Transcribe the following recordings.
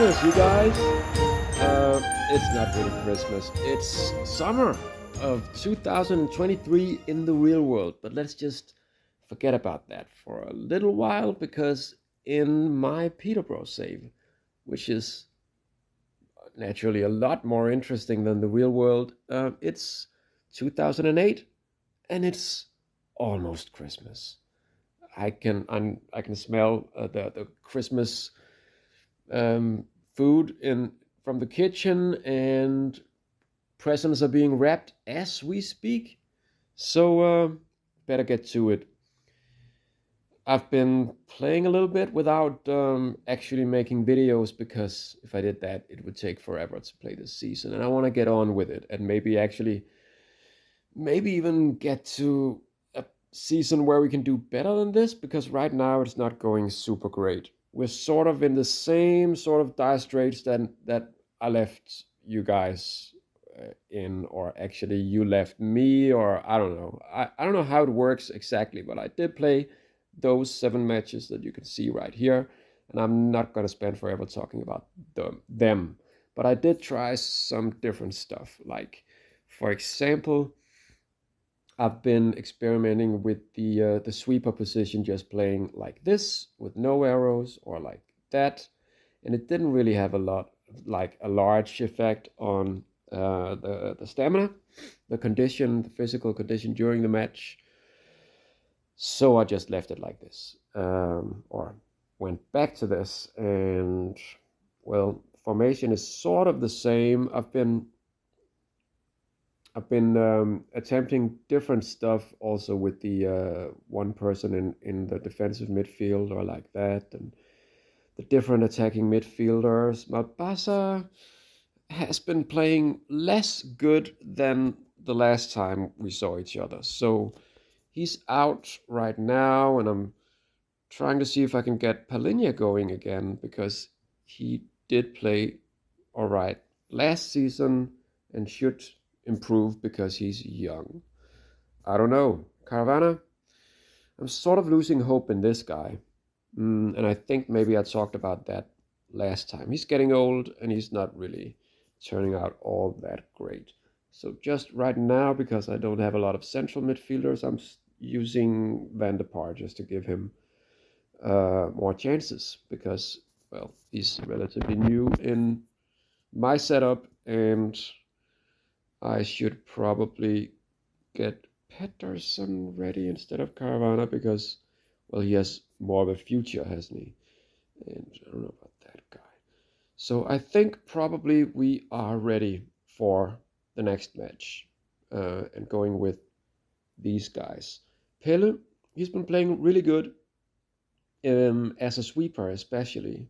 Christmas, you guys. Uh, it's not really Christmas. It's summer of 2023 in the real world. But let's just forget about that for a little while because in my Peterborough save, which is naturally a lot more interesting than the real world, uh, it's 2008 and it's almost Christmas. I can I'm, I can smell uh, the the Christmas um, food in from the kitchen, and presents are being wrapped as we speak. So uh, better get to it. I've been playing a little bit without um, actually making videos because if I did that, it would take forever to play this season, and I want to get on with it and maybe actually, maybe even get to a season where we can do better than this because right now it's not going super great we're sort of in the same sort of dire straits that that I left you guys uh, in, or actually you left me, or I don't know. I, I don't know how it works exactly, but I did play those seven matches that you can see right here, and I'm not gonna spend forever talking about them. them. But I did try some different stuff, like for example, I've been experimenting with the uh, the sweeper position, just playing like this with no arrows or like that, and it didn't really have a lot, like a large effect on uh, the the stamina, the condition, the physical condition during the match. So I just left it like this, um, or went back to this, and well, formation is sort of the same. I've been I've been um, attempting different stuff also with the uh, one person in, in the defensive midfield or like that, and the different attacking midfielders. Malbasa has been playing less good than the last time we saw each other. So he's out right now, and I'm trying to see if I can get Palhinha going again because he did play all right last season and should improve because he's young. I don't know. Caravana, I'm sort of losing hope in this guy. Mm, and I think maybe I talked about that last time. He's getting old and he's not really turning out all that great. So just right now, because I don't have a lot of central midfielders, I'm using Van der Par just to give him uh, more chances because, well, he's relatively new in my setup and I should probably get Pettersson ready instead of Caravana because, well, he has more of a future, hasn't he? And I don't know about that guy. So I think probably we are ready for the next match uh, and going with these guys. Pelle, he's been playing really good um, as a sweeper, especially.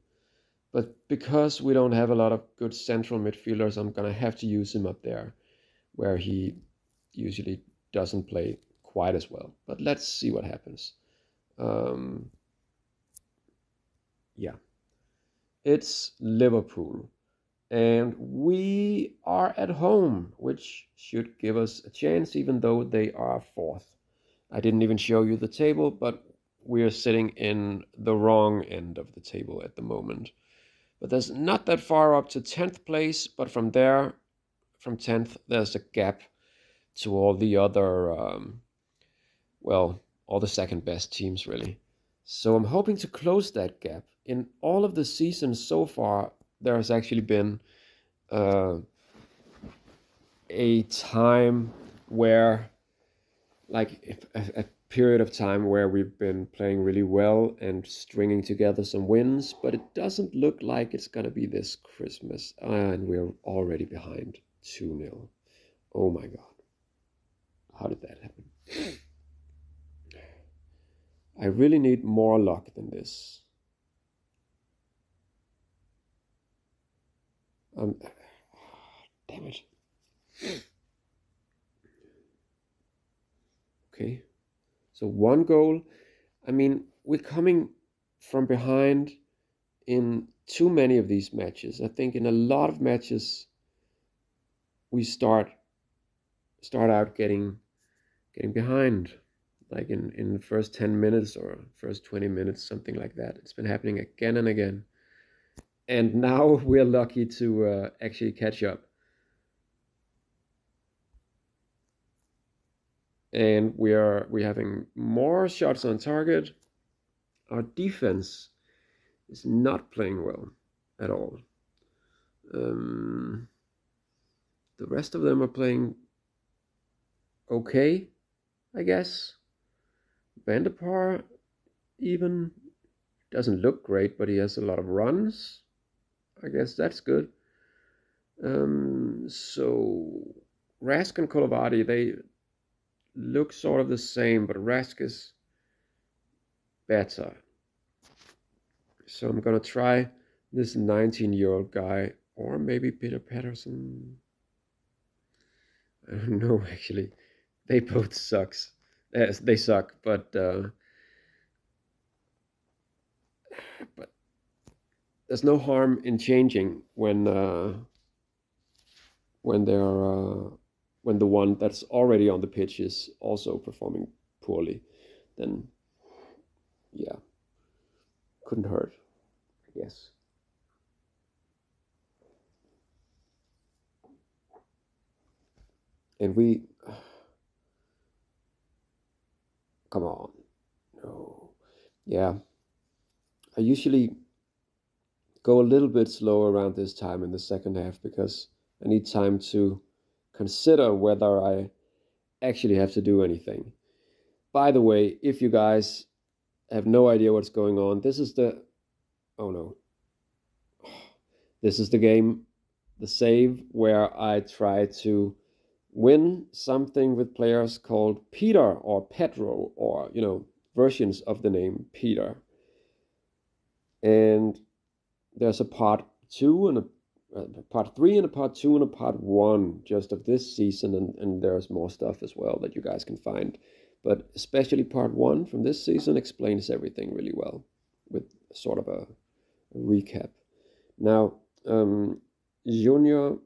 But because we don't have a lot of good central midfielders, I'm going to have to use him up there where he usually doesn't play quite as well. But let's see what happens. Um, yeah, it's Liverpool. And we are at home, which should give us a chance, even though they are fourth. I didn't even show you the table, but we're sitting in the wrong end of the table at the moment. But there's not that far up to 10th place, but from there from 10th, there's a gap to all the other, um, well, all the second best teams, really. So I'm hoping to close that gap. In all of the seasons so far, there has actually been uh, a time where, like, a, a period of time where we've been playing really well and stringing together some wins, but it doesn't look like it's going to be this Christmas, and we're already behind. 2 0. Oh my God. How did that happen? I really need more luck than this. Um, damn it. Okay. So one goal. I mean, we're coming from behind in too many of these matches. I think in a lot of matches, we start start out getting getting behind like in in the first 10 minutes or first 20 minutes something like that it's been happening again and again and now we're lucky to uh, actually catch up. And we are we having more shots on target. Our defense is not playing well at all. Um, the rest of them are playing okay, I guess. Van der Par even doesn't look great, but he has a lot of runs. I guess that's good. Um, so Rask and Colavati, they look sort of the same, but Rask is better. So I'm gonna try this 19 year old guy, or maybe Peter Patterson. Know actually. They both sucks. Yes, they suck, but uh, but there's no harm in changing when uh, when they're uh, when the one that's already on the pitch is also performing poorly. Then yeah, couldn't hurt, I guess. And we come on, no, yeah. I usually go a little bit slow around this time in the second half because I need time to consider whether I actually have to do anything. By the way, if you guys have no idea what's going on, this is the oh no. This is the game, the save where I try to win something with players called Peter or Pedro or you know versions of the name Peter. And there's a part two and a, a, part three and a part two and a part one just of this season, and, and there's more stuff as well that you guys can find. But especially part one from this season explains everything really well with sort of a recap. Now, um, Junior,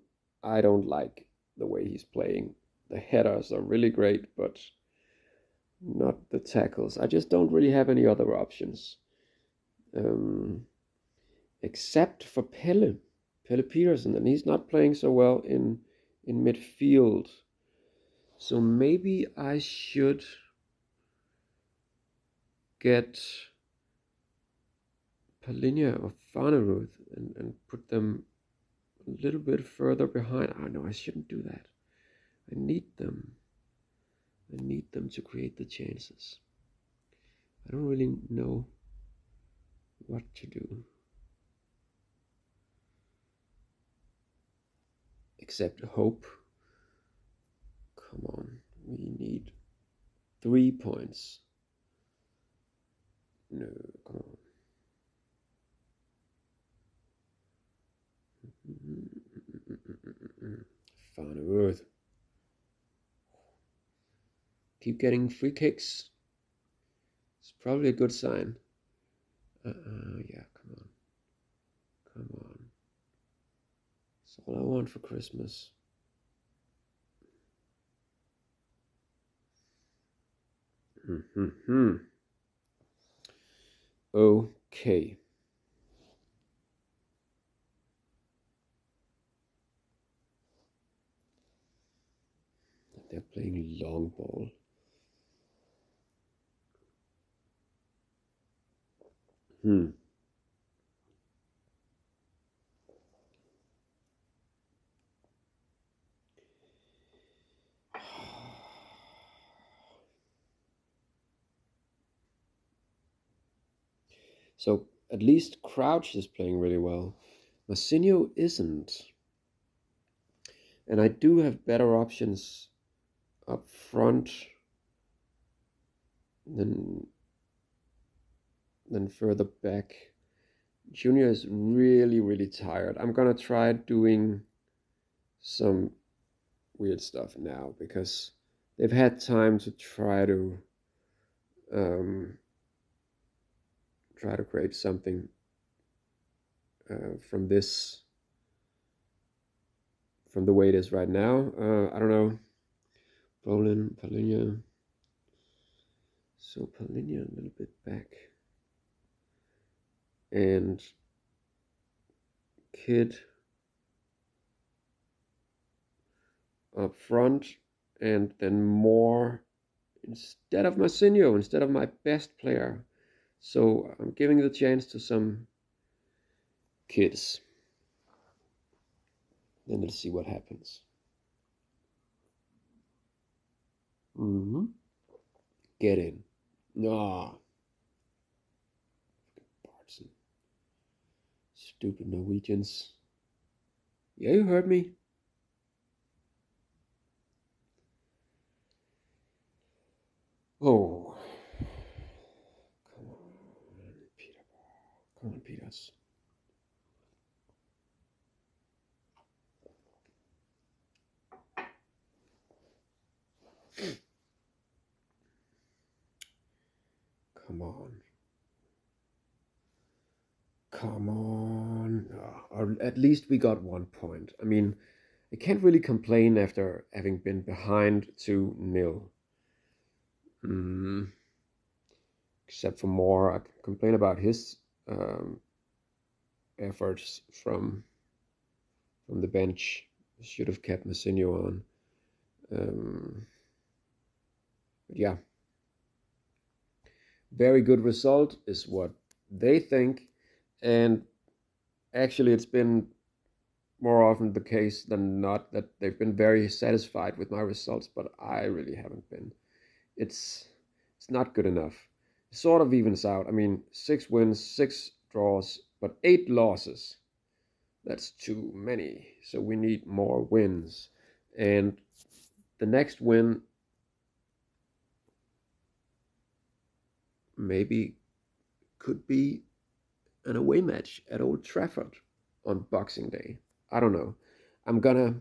I don't like the way he's playing. The headers are really great, but not the tackles. I just don't really have any other options. Um, except for Pelle, Pelle Petersen, and he's not playing so well in in midfield. So maybe I should get Palhinha or Farnerud and, and put them a little bit further behind. Oh no, I shouldn't do that. I need them. I need them to create the chances. I don't really know what to do. Except hope. Come on, we need three points. No, come on. Farnerud. Keep getting free kicks. It's probably a good sign. Uh, uh yeah, come on. Come on. It's all I want for Christmas. Mm-hmm. Okay. They're playing long ball. Hmm. So at least Crouch is playing really well. Marcinho isn't. And I do have better options up front then then further back. Junior is really, really tired. I'm gonna try doing some weird stuff now because they've had time to try to um, try to create something uh, from this from the way it is right now. Uh, I don't know. Brolin, Palhinha. So Palhinha a little bit back. And Kid up front and then Moore instead of Marcinho, instead of my best player. So I'm giving the chance to some kids. Then let's see what happens. Mm-hmm. Get in. No. Bartson. Stupid Norwegians. Yeah, you heard me. Oh. Come on, Peter. Come on, Peters. Come on. Come on. Oh, or at least we got one point. I mean, I can't really complain after having been behind 2 nil. Mm. Except for Moore, I complain about his um, efforts from from the bench. Should have kept Marcinho on. Um, but yeah, very good result is what they think, and actually, it's been more often the case than not that they've been very satisfied with my results, but I really haven't been. It's it's not good enough. It sort of evens out. I mean, six wins, six draws, but eight losses. That's too many. So we need more wins. And the next win maybe could be an away match at Old Trafford on Boxing Day. I don't know. I'm gonna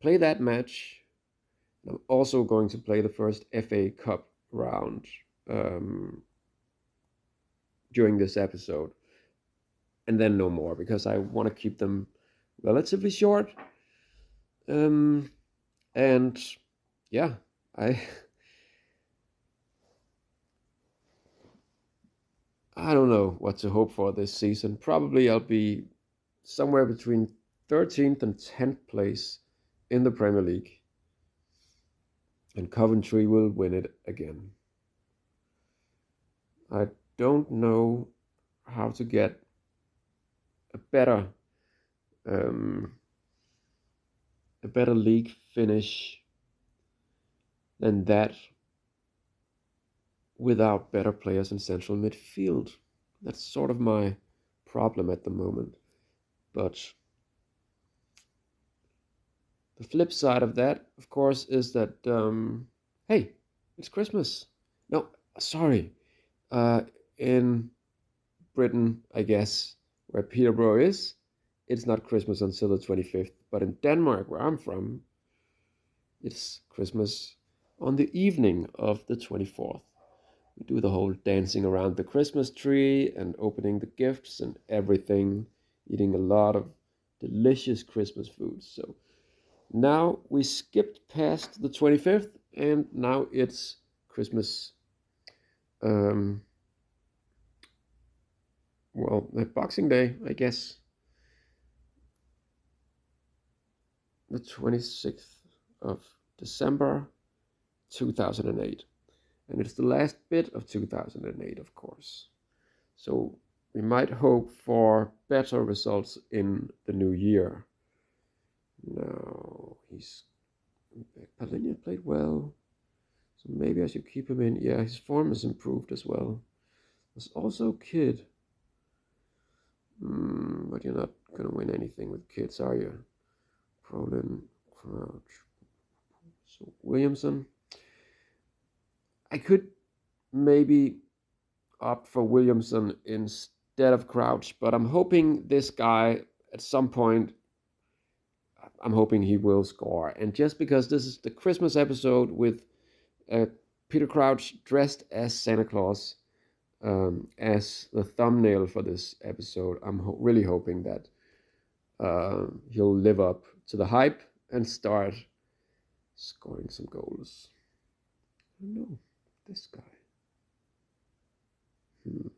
play that match. I'm also going to play the first FA Cup round um, during this episode, and then no more because I want to keep them relatively short. Um, and yeah, I I don't know what to hope for this season. Probably I'll be somewhere between 13th and 10th place in the Premier League. And Coventry will win it again. I don't know how to get a better um, a better league finish than that without better players in central midfield. That's sort of my problem at the moment. But the flip side of that, of course, is that um, hey, it's Christmas. No, sorry. Uh, in Britain, I guess, where Peterborough is, it's not Christmas until the 25th. But in Denmark, where I'm from, it's Christmas on the evening of the 24th. We do the whole dancing around the Christmas tree and opening the gifts and everything, eating a lot of delicious Christmas food. So now we skipped past the 25th and now it's Christmas. Um, well, Boxing Day, I guess. The 26th of December 2008 and it's the last bit of 2008, of course. So we might hope for better results in the new year. No, he's Palhinha played well, so maybe I should keep him in. Yeah, his form has improved as well. There's also Kid. Mm, but you're not gonna win anything with kids, are you? Brolin, Crouch, so Williamson. I could maybe opt for Williamson instead of Crouch, but I'm hoping this guy at some point, I'm hoping he will score. And just because this is the Christmas episode with uh, Peter Crouch dressed as Santa Claus um, as the thumbnail for this episode, I'm ho- really hoping that uh, he'll live up to the hype and start scoring some goals. I don't know this guy. Hmm.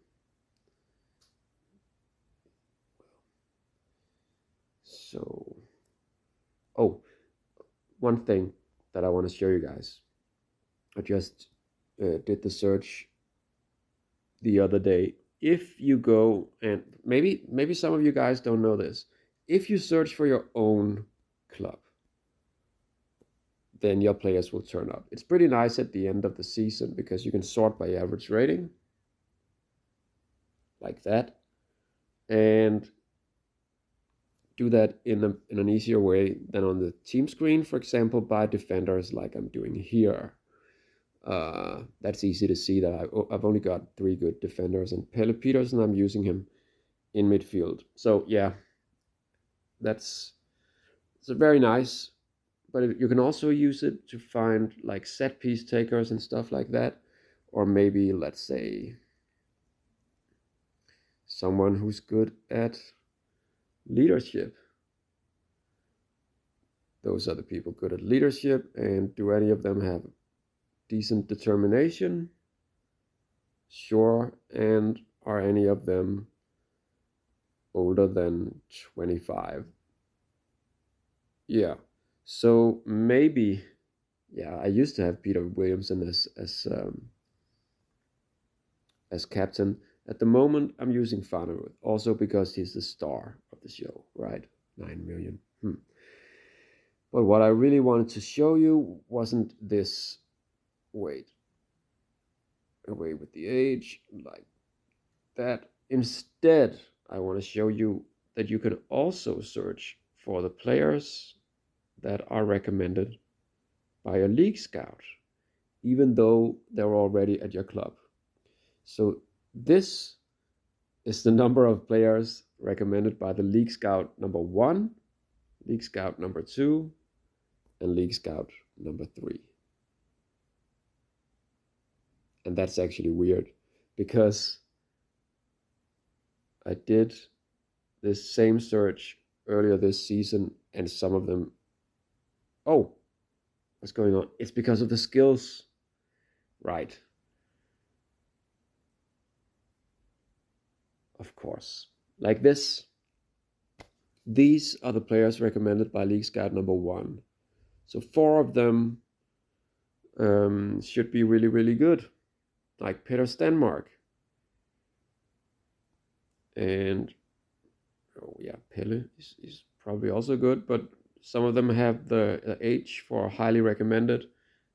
So, oh, one thing that I want to show you guys. I just uh, did the search the other day. If you go and maybe maybe some of you guys don't know this. If you search for your own club, then your players will turn up. It's pretty nice at the end of the season because you can sort by average rating like that and do that in, a, in an easier way than on the team screen, for example, by defenders like I'm doing here. Uh, that's easy to see that I, have only got three good defenders and Pelle Petersen, I'm using him in midfield. So yeah, that's it's a very nice, but you can also use it to find like set piece takers and stuff like that, or maybe let's say someone who's good at leadership. Those are the people good at leadership, and do any of them have decent determination? Sure, and are any of them older than 25? Yeah, so maybe, yeah, I used to have Peter Williamson as as um, as captain at the moment, I'm using Farnerud, also because he's the star of the show, right? 9 million. Hmm. But what I really wanted to show you wasn't this, wait, away with the age, like that. Instead, I want to show you that you can also search for the players that are recommended by a league scout, even though they're already at your club. So this is the number of players recommended by the League Scout number one, League Scout number two, and League Scout number three. And that's actually weird because I did this same search earlier this season, and some of them, oh, what's going on? It's because of the skills. Right. of course. Like this. These are the players recommended by League Scout number one. So four of them um, should be really, really good. Like Peter Stenmark. And, oh yeah, Pelle is, is probably also good, but some of them have the, H for highly recommended.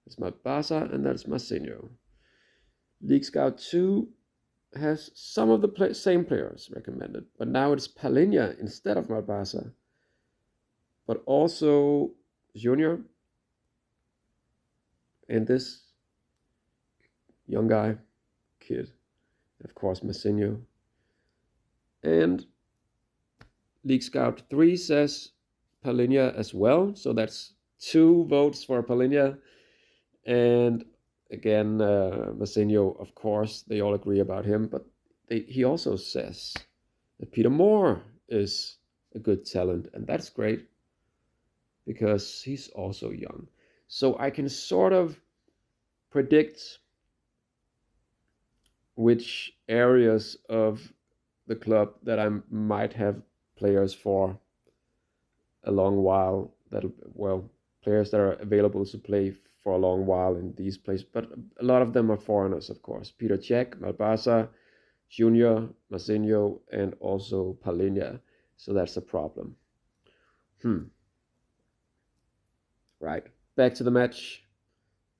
That's Malbasa and that's Marcinho. League Scout 2 has some of the play- same players recommended, but now it's Palhinha instead of Malbasa. But also Junior and this young guy, kid, of course Marcinho. And League Scout 3 says Palhinha as well, so that's two votes for Palhinha. And again, uh, of course, they all agree about him, but they, he also says that Peter Moore is a good talent, and that's great because he's also young. So I can sort of predict which areas of the club that I might have players for a long while that well players that are available to play for a long while in these places, but a lot of them are foreigners, of course. Peter Cech, Malbasa, Junior, Marcinho, and also Palhinha. So that's a problem. Hmm. Right. Back to the match.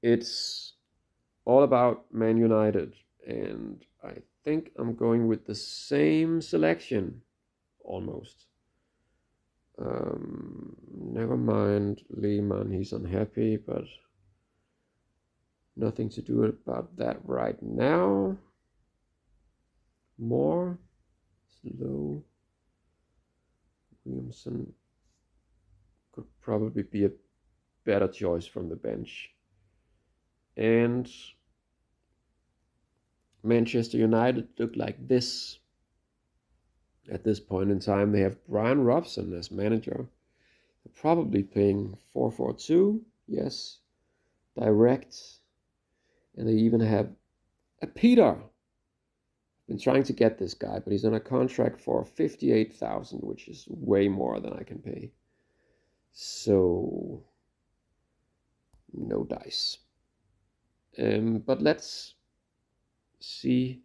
It's all about Man United, and I think I'm going with the same selection almost. Um, never mind Lehmann, he's unhappy, but Nothing to do about that right now. Moore. Slow. Williamson could probably be a better choice from the bench. And Manchester United look like this. At this point in time, they have Brian Robson as manager. They're probably playing 4 4 2. Yes. Direct and they even have a Peter Been trying to get this guy, but he's on a contract for fifty-eight thousand, which is way more than I can pay. So no dice. Um, but let's see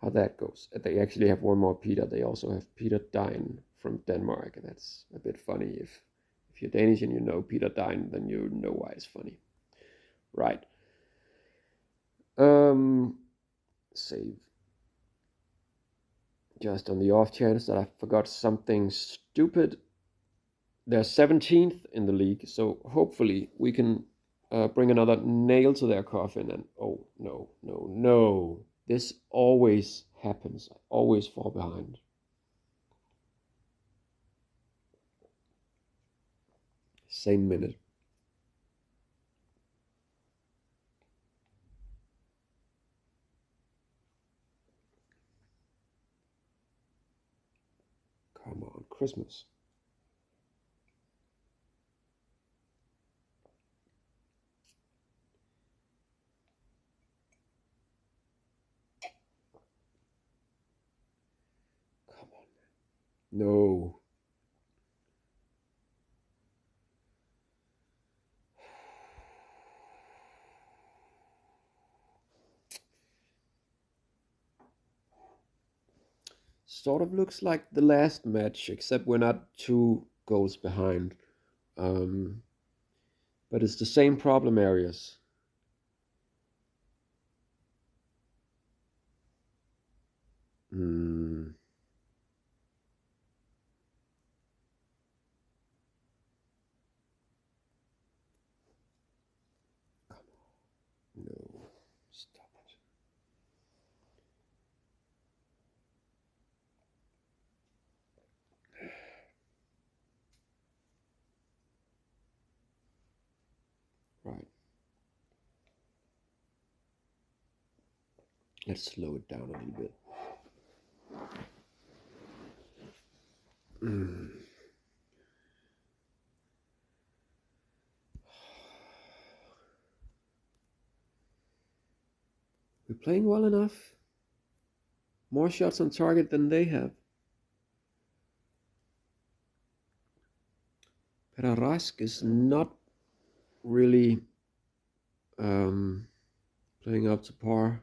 how that goes. They actually have one more Peter. They also have Peter Dine from Denmark. and That's a bit funny. If if you're Danish and you know Peter Dine, then you know why it's funny. Right. Um, save. Just on the off chance that I forgot something stupid. They're 17th in the league, so hopefully we can uh, bring another nail to their coffin. And oh, no, no, no. This always happens. I always fall behind. Same minute. Come on, Christmas. No. Sort of looks like the last match, except we're not two goals behind. Um, but it's the same problem areas. Hmm. Let's slow it down a little bit. Mm. We're playing well enough. More shots on target than they have. Peter Rask is not really um, playing up to par.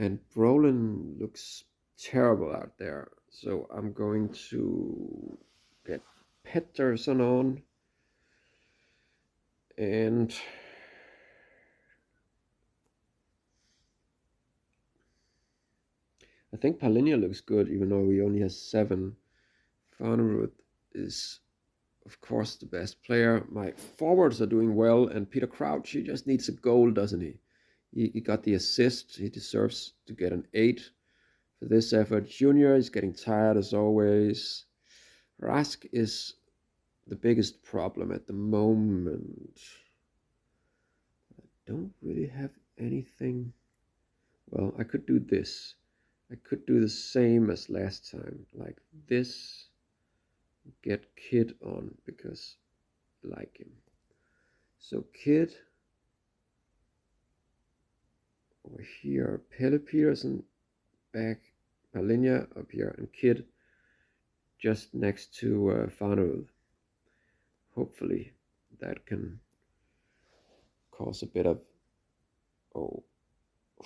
And Brolin looks terrible out there. So I'm going to get Pettersson on. And I think Palhinha looks good, even though he only has seven. Farnerud is, of course, the best player. My forwards are doing well, and Peter Crouch, he just needs a goal, doesn't he? He, he got the assist. He deserves to get an eight for this effort. Junior is getting tired as always. Rask is the biggest problem at the moment. I don't really have anything. Well, I could do this. I could do the same as last time, like this. Get Kid on because I like him. So Kid over here, Pelle Petersen back, Palhinha up here, and Kid just next to uh. Hopefully that can cause a bit of oh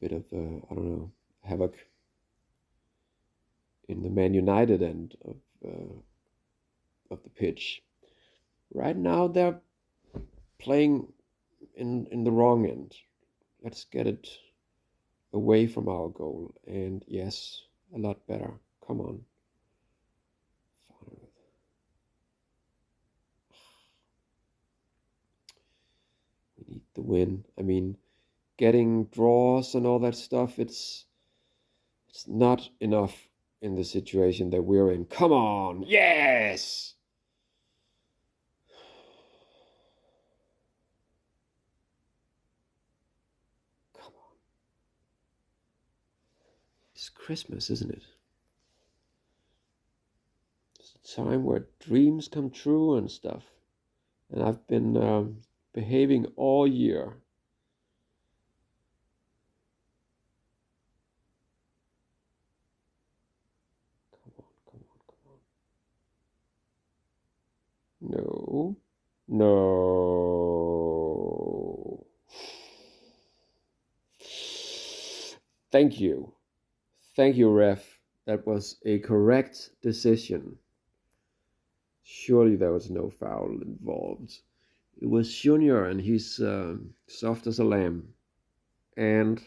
bit of uh, I don't know havoc in the Man United end of uh, of the pitch. Right now they're playing in in the wrong end. Let's get it away from our goal, and yes, a lot better. Come on. We need the win. I mean, getting draws and all that stuff, it's it's not enough in the situation that we're in. Come on, yes! Christmas, isn't it? It's a time where dreams come true and stuff. And I've been um, behaving all year. Come on, come on, come on. No. No. Thank you. Thank you, ref. That was a correct decision. Surely there was no foul involved. It was Junior, and he's uh, soft as a lamb. And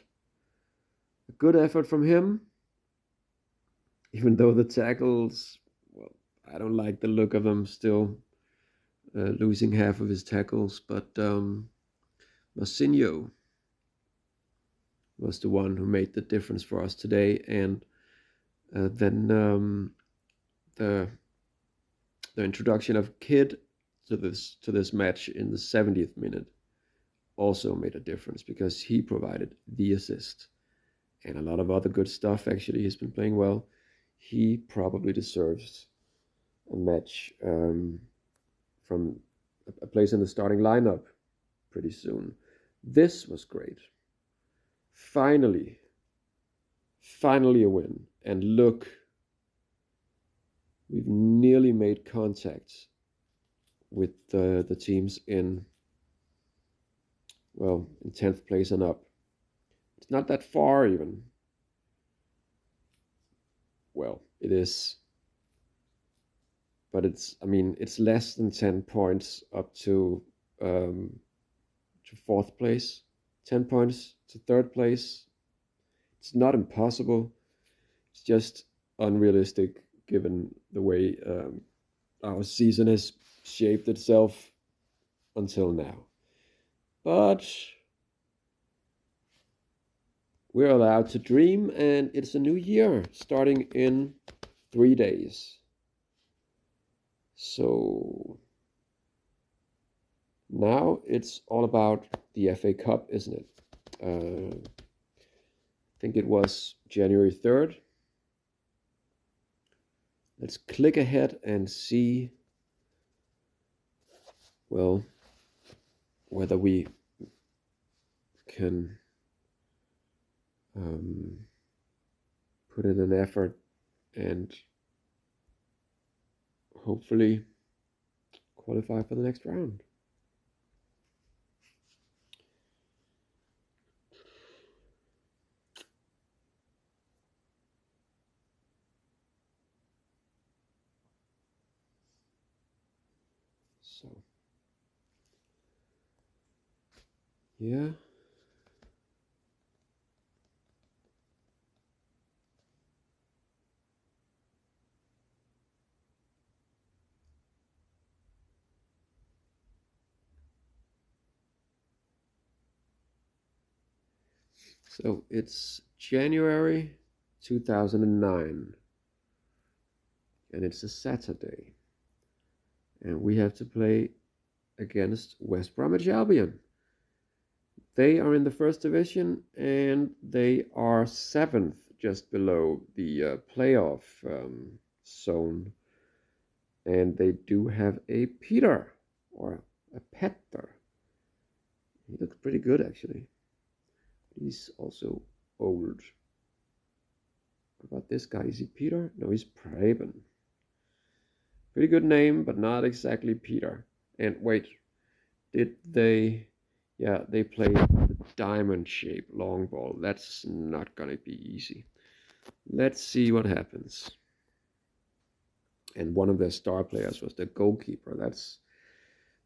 a good effort from him, even though the tackles, well, I don't like the look of them still, uh, losing half of his tackles. But um, was the one who made the difference for us today. And uh, then um, the the introduction of Kid to this to this match in the 70th minute also made a difference because he provided the assist and a lot of other good stuff. Actually, he's been playing well. He probably deserves a match um, from a place in the starting lineup pretty soon. This was great. Finally, finally a win. And look, we've nearly made contact with the, the teams in, well, in 10th place and up. It's not that far even. Well, it is. But it's, I mean, it's less than 10 points up to, um, to fourth place, 10 points to third place. It's not impossible. It's just unrealistic given the way um, our season has shaped itself until now. But we're allowed to dream, and it's a new year starting in three days. So now it's all about the FA Cup, isn't it? Uh, I think it was January 3rd. Let's click ahead and see well, whether we can um, put in an effort and hopefully qualify for the next round. So. Yeah. So it's January 2009 and it's a Saturday and we have to play against West Bromwich Albion. They are in the first division and they are seventh, just below the uh, playoff um, zone. And they do have a Peter or a Petter. He looks pretty good actually. He's also old. What about this guy? Is he Peter? No, he's Preben. Pretty good name, but not exactly Peter. And wait, did they yeah, they play the diamond shape long ball. That's not going to be easy. Let's see what happens. And one of their star players was the goalkeeper. That's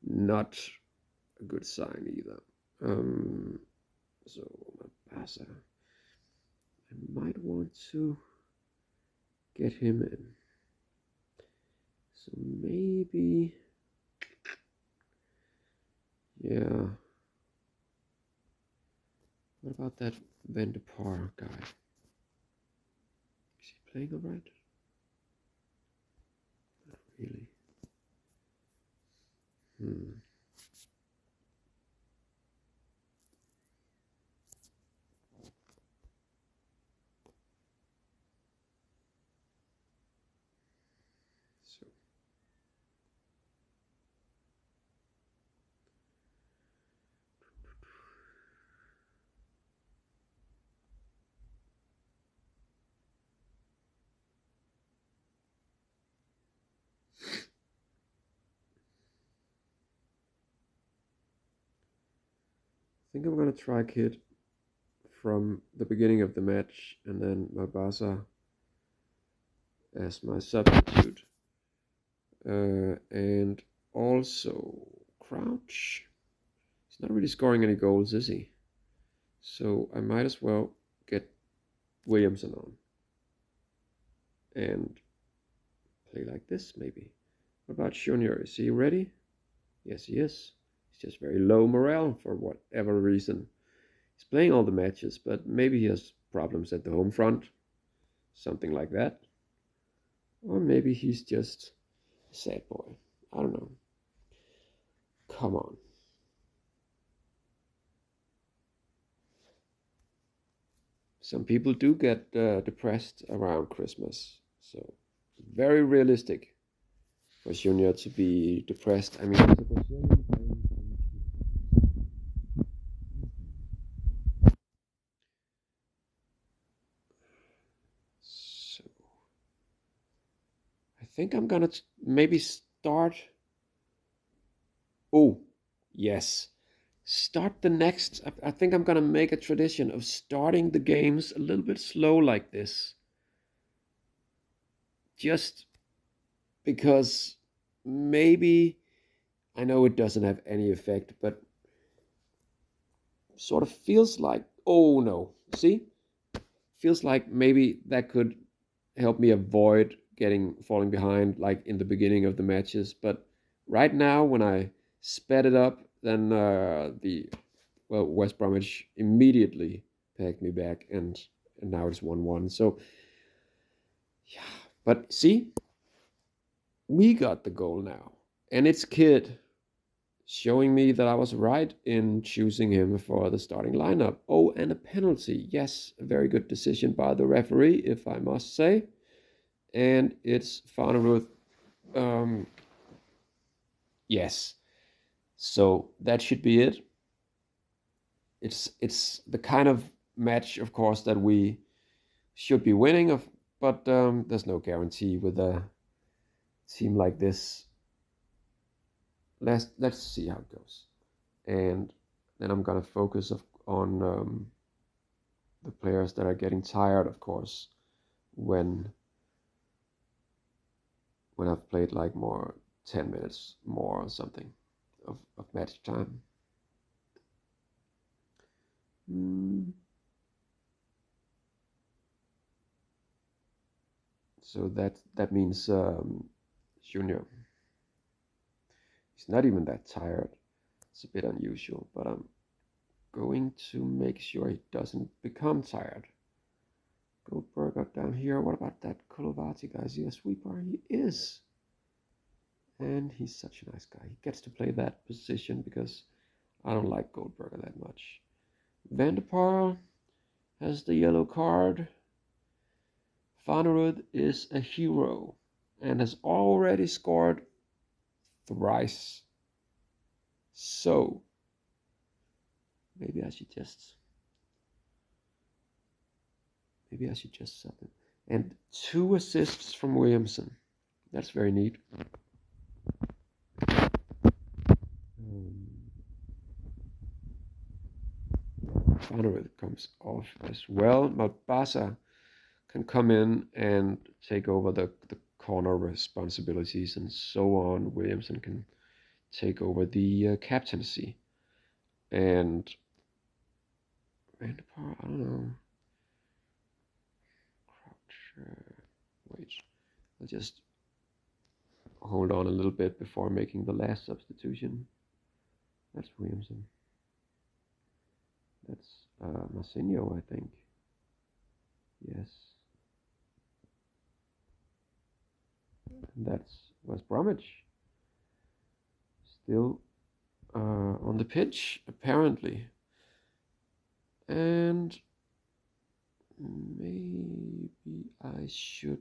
not a good sign either. Um, so, Malbasa. I might want to get him in. So maybe, yeah. What about that Van der Par guy? Is he playing alright? Not really. Hmm. So think I'm gonna try Kid from the beginning of the match and then Malbasa as my substitute. Uh, and also Crouch. He's not really scoring any goals, is he? So I might as well get Williamson on. And play like this, maybe. What about Junior? Is he ready? Yes, he is. He's just very low morale for whatever reason. He's playing all the matches, but maybe he has problems at the home front. Something like that. Or maybe he's just a sad boy. I don't know. Come on. Some people do get uh, depressed around Christmas. So, very realistic for Junior to be depressed. I mean, so I think I'm gonna maybe start. Oh, yes. Start the next. I think I'm gonna make a tradition of starting the games a little bit slow like this. Just because maybe I know it doesn't have any effect, but sort of feels like oh no, see, feels like maybe that could help me avoid getting falling behind like in the beginning of the matches. But right now, when I sped it up, then uh, the well West Bromwich immediately pegged me back, and and now it's one one. So yeah, but see, we got the goal now. And it's Kid showing me that I was right in choosing him for the starting lineup. Oh, and a penalty. Yes, a very good decision by the referee, if I must say. And it's Farnerud. Um, yes. So that should be it. It's it's the kind of match, of course, that we should be winning of, but um, there's no guarantee with a team like this. Let's let's see how it goes, and then I'm gonna focus on um, the players that are getting tired, of course, when when I've played like more ten minutes more or something of, of match time. Mm. So that that means um, Junior. He's not even that tired. It's a bit unusual, but I'm going to make sure he doesn't become tired. Goldberg up down here. What about that Kolovati guy? Is he a sweeper? He is. And he's such a nice guy. He gets to play that position because I don't like Goldberger that much. Van der Par has the yellow card. Farnerud is a hero and has already scored thrice. So, maybe I should just. Maybe I should just sub him. And two assists from Williamson. That's very neat. Um, comes off as well. Malbasa can come in and take over the, the corner responsibilities and so on. Williamson can take over the uh, captaincy. And Van der Par, I don't know. Wait, I'll just hold on a little bit before making the last substitution. That's Williamson. That's uh, I think. Yes. that's West Bromwich. Still uh, on the pitch, apparently. And maybe I should.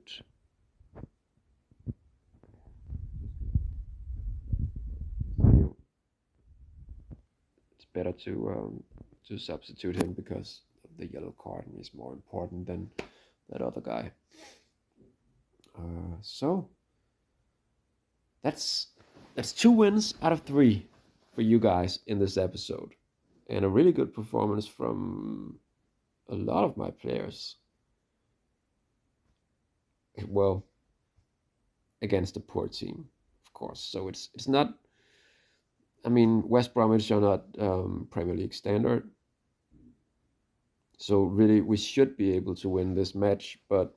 It's better to um, to substitute him because the yellow card is more important than that other guy. Uh, so that's that's two wins out of three for you guys in this episode. and a really good performance from a lot of my players. Well, against a poor team, of course. So it's it's not. I mean, West Bromwich are not um, Premier League standard. So really, we should be able to win this match, but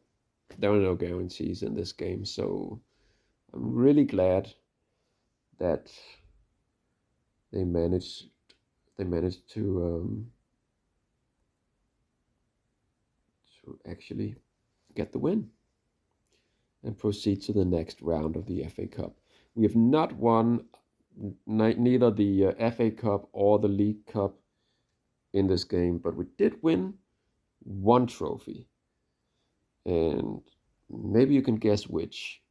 there are no guarantees in this game. So I'm really glad that they managed they managed to um, to actually get the win and proceed to the next round of the FA Cup. We have not won neither the uh, FA Cup or the League Cup in this game, but we did win one trophy. And maybe you can guess which.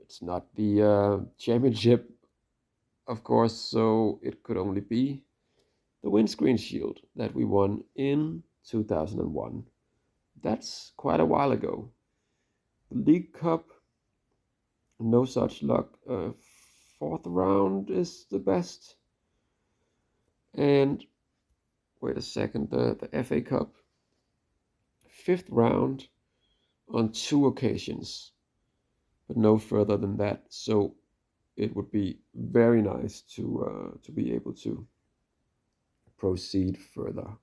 It's not the uh, championship, of course, so it could only be the windscreen shield that we won in 2001. That's quite a while ago. The League Cup, no such luck. Uh, fourth round is the best. And wait a second, the, the FA Cup, fifth round on two occasions, but no further than that. So it would be very nice to uh, to be able to proceed further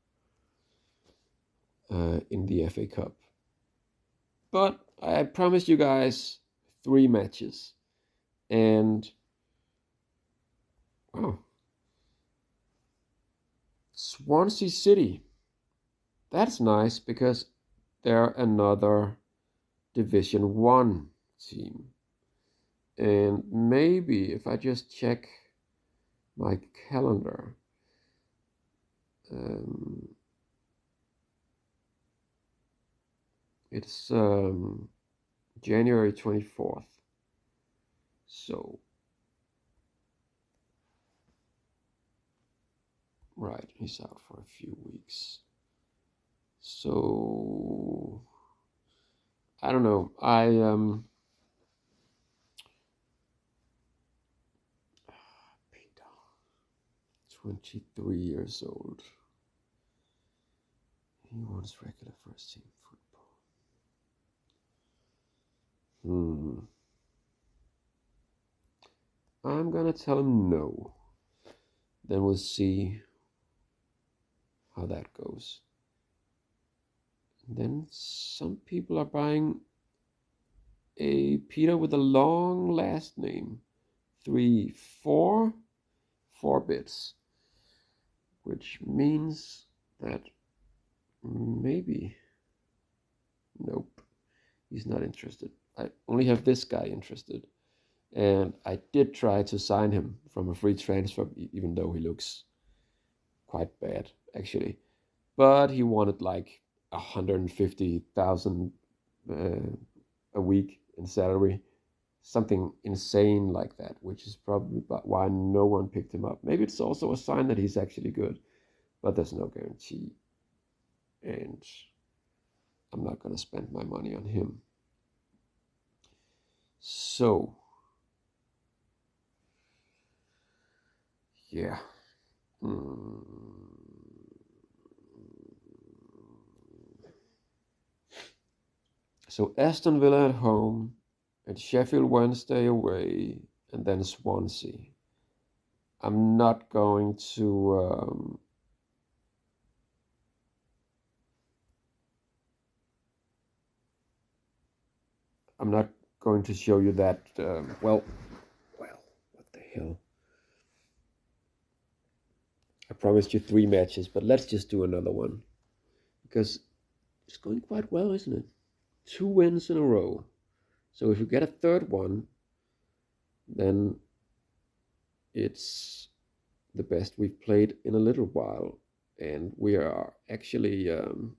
uh, in the FA Cup. But I promised you guys three matches, and oh, Swansea City. That's nice because they're another Division One team. And maybe if I just check my calendar, um, it's um, January 24th. So, right, he's out for a few weeks. So, I don't know. I um 23 years old. He wants regular first team football. Hmm. I'm gonna tell him no. Then we'll see how that goes. Then some people are buying a Peter with a long last name. Three, four, four bits which means that maybe, nope, he's not interested. I only have this guy interested. And I did try to sign him from a free transfer, even though he looks quite bad, actually. But he wanted like 150,000 uh, a week in salary something insane like that, which is probably why no one picked him up. Maybe it's also a sign that he's actually good, but there's no guarantee. And I'm not going to spend my money on him. So, yeah. Mm. So, Aston Villa at home and Sheffield Wednesday away, and then Swansea. I'm not going to. Um, I'm not going to show you that. Um, well, well, what the hell? I promised you three matches, but let's just do another one because it's going quite well, isn't it? Two wins in a row. So if you get a third one, then it's the best we've played in a little while. And we are actually, um,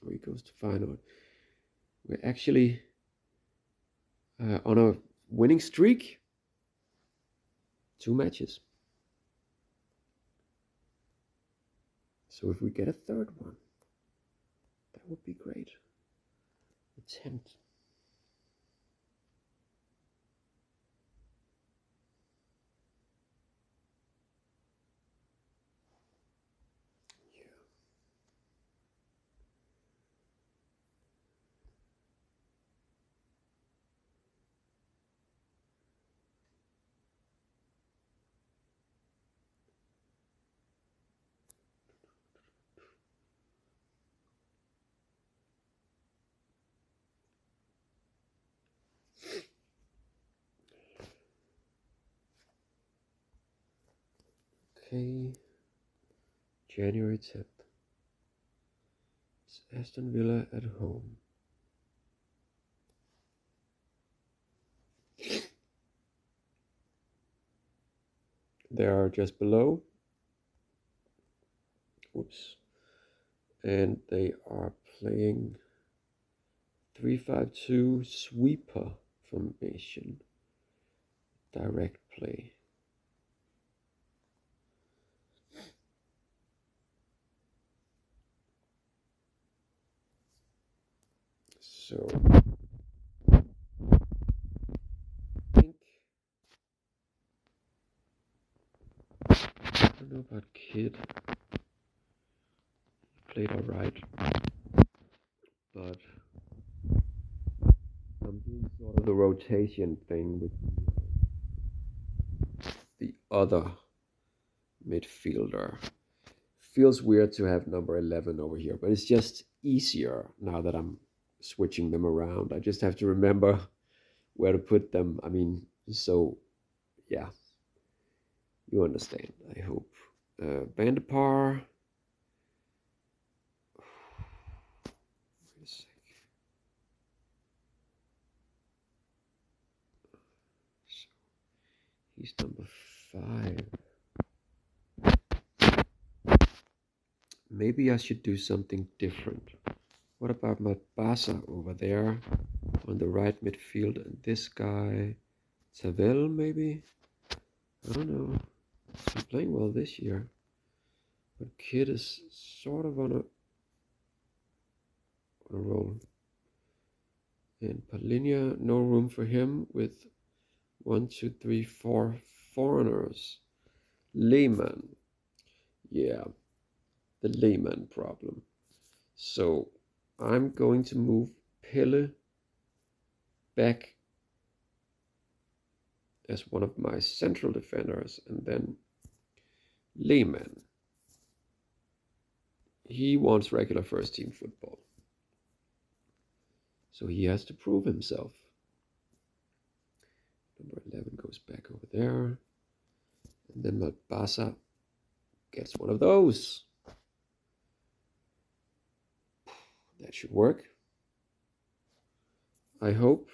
where goes to final. We're actually uh, on a winning streak. Two matches. So if we get a third one, that would be great attempt January 10th. It's Aston Villa at home. They are just below. Oops. And they are playing 352 sweeper formation. Direct play. So I think I don't know about Kid. He played alright. But I'm doing sort of the rotation thing with uh, the other midfielder. Feels weird to have number 11 over here, but it's just easier now that I'm switching them around. I just have to remember where to put them. I mean, so yeah, you understand, I hope. Uh, he's number five. Maybe I should do something different. What about Malbasa over there on the right midfield? And this guy, Tavel maybe? I don't know. Playing well this year. But Kid is sort of on a on a roll. And Palhinha, no room for him with one, two, three, four foreigners. Lehman. Yeah, the Lehman problem. So I'm going to move Pelle back as one of my central defenders and then Lehman. He wants regular first team football. So he has to prove himself. Number 11 goes back over there. And then Malbasa gets one of those. That should work. I hope.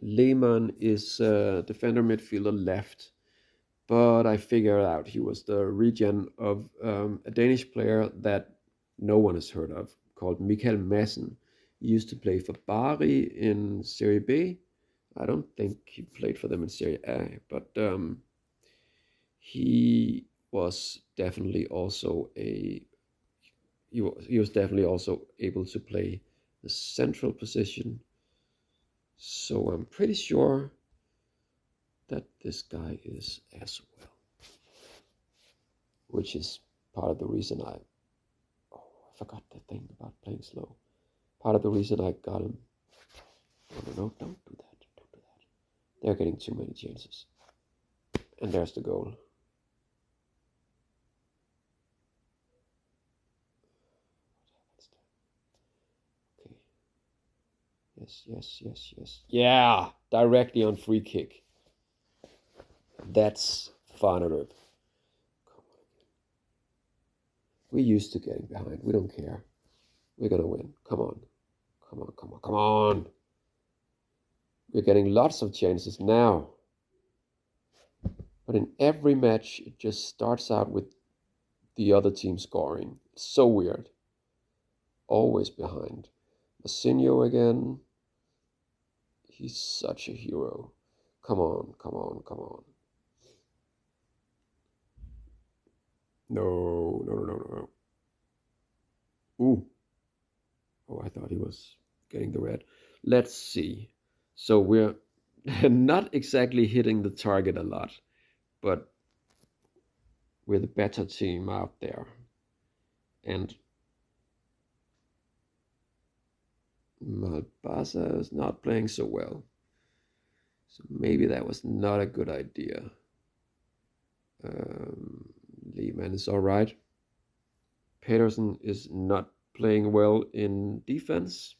Lehman is uh, defender midfielder left, but I figured out he was the regen of um, a Danish player that no one has heard of called Mikael Madsen. He used to play for Bari in Serie B. I don't think he played for them in Serie A, but um, he was definitely also a he was, he was definitely also able to play the central position. So I'm pretty sure that this guy is as well. Which is part of the reason I oh I forgot the thing about playing slow. Part of the reason I got him. No no no don't do that. Don't do that. They're getting too many chances. And there's the goal. Yes, yes, yes, yes. Yeah, directly on free kick. That's Farnerud. We're used to getting behind. We don't care. We're gonna win. Come on. Come on, come on, come on. We're getting lots of chances now. But in every match, it just starts out with the other team scoring. So weird. Always behind. Masinho again. He's such a hero. Come on, come on, come on. No, no, no, no, no. Ooh. Oh, I thought he was getting the red. Let's see. So we're not exactly hitting the target a lot, but we're the better team out there. And Malbasa is not playing so well. So maybe that was not a good idea. Um, Lehman is all right. Pedersen is not playing well in defense.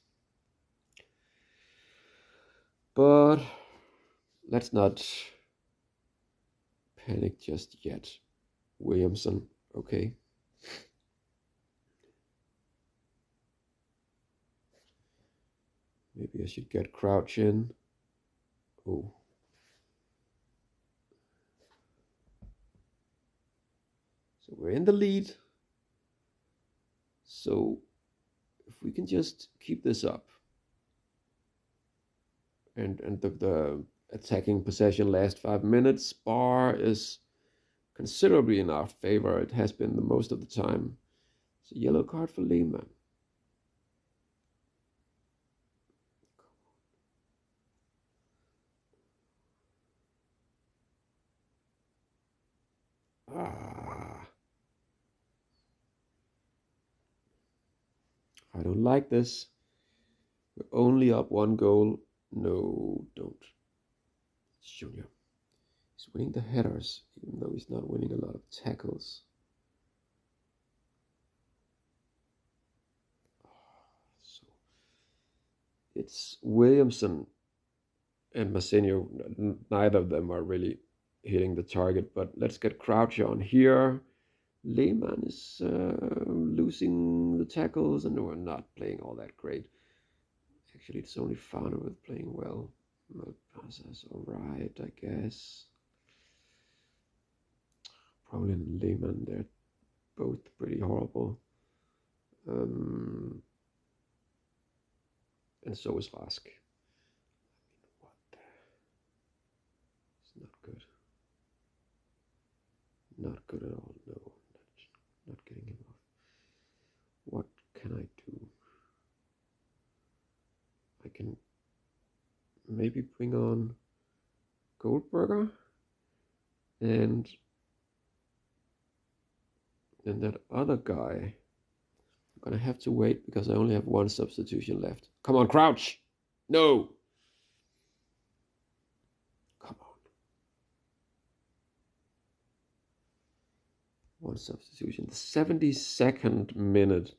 But let's not panic just yet. Williamson. Okay. Maybe I should get Crouch in. Oh. So we're in the lead. So if we can just keep this up and and the, the attacking possession last five minutes bar is considerably in our favor. It has been the most of the time. It's a yellow card for Lehmann. Like this. We're only up one goal. No, don't. It's Junior. He's winning the headers, even though he's not winning a lot of tackles. So it's Williamson and Massenio. Neither of them are really hitting the target, but let's get Crouch on here. Lehmann is uh, losing the tackles and we're not playing all that great. Actually, it's only Fowler with playing well. Malbasa's alright, I guess. Probably Lehman, they're both pretty horrible. Um, and so is Rask. not good. Not good at all, no. Not, getting him can I do? I can maybe bring on Goldberger and then that other guy. I'm gonna have to wait because I only have one substitution left. Come on, crouch! No! Come on. One substitution. The 72nd minute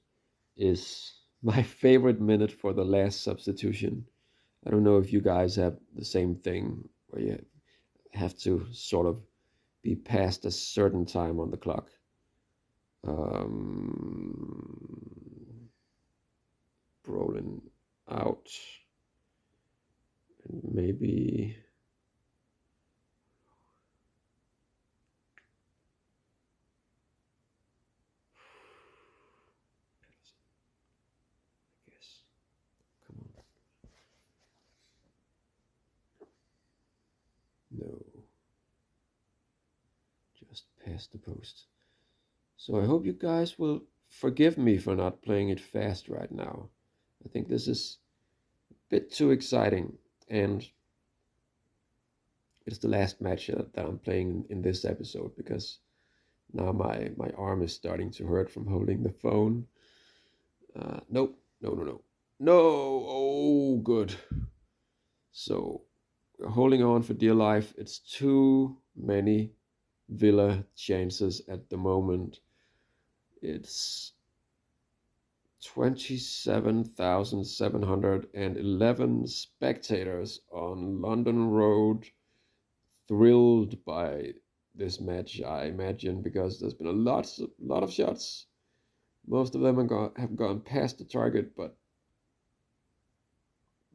is my favorite minute for the last substitution. I don't know if you guys have the same thing where you have to sort of be past a certain time on the clock. Um, Brolin out. And maybe No. Just past the post. So I hope you guys will forgive me for not playing it fast right now. I think this is a bit too exciting and it's the last match that, I'm playing in this episode because now my, my arm is starting to hurt from holding the phone. Uh, nope, no, no, no. No, oh, good. So holding on for dear life. It's too many Villa chances at the moment. It's 27,711 spectators on London Road thrilled by this match, I imagine, because there's been a lot, lot of shots. Most of them have gone, have gone past the target, but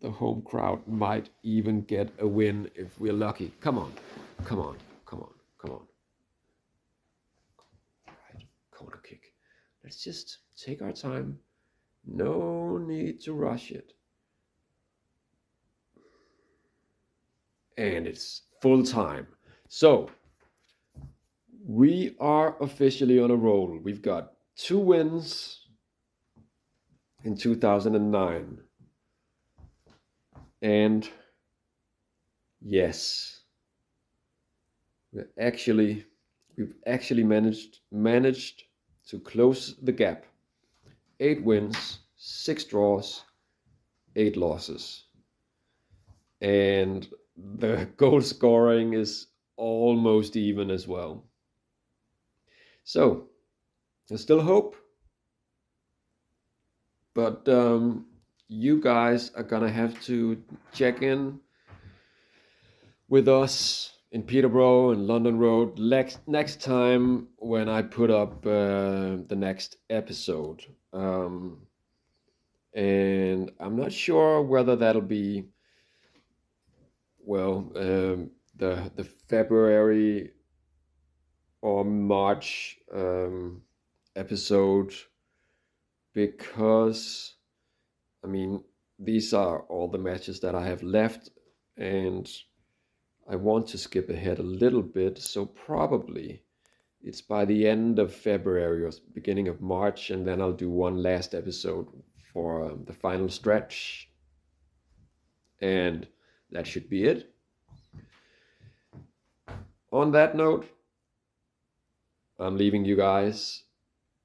the home crowd might even get a win if we're lucky. Come on, come on, come on, come on. Right, corner kick. Let's just take our time. No need to rush it. And it's full time. So we are officially on a roll. We've got two wins in 2009. And yes, we actually we've actually managed managed to close the gap. Eight wins, six draws, eight losses. And the goal scoring is almost even as well. So, there's still hope. But um, you guys are gonna have to check in with us in Peterborough and London Road next next time when I put up uh, the next episode. Um, and I'm not sure whether that'll be well um, the the February or March um, episode because I mean these are all the matches that I have left and I want to skip ahead a little bit so probably it's by the end of February or beginning of March and then I'll do one last episode for um, the final stretch. And that should be it. On that note I'm leaving you guys.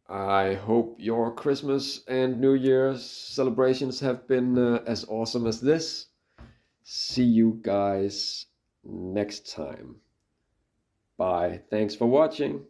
I hope your Christmas and New Year's celebrations have been uh, as awesome as this. See you guys next time. Bye. Thanks for watching.